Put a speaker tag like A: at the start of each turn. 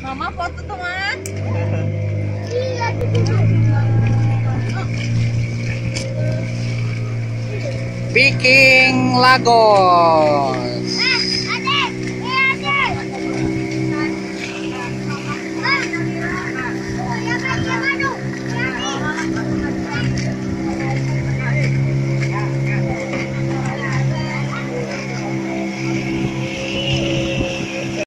A: Mama foto tuh, Ma.
B: Iya, Viking Lagos.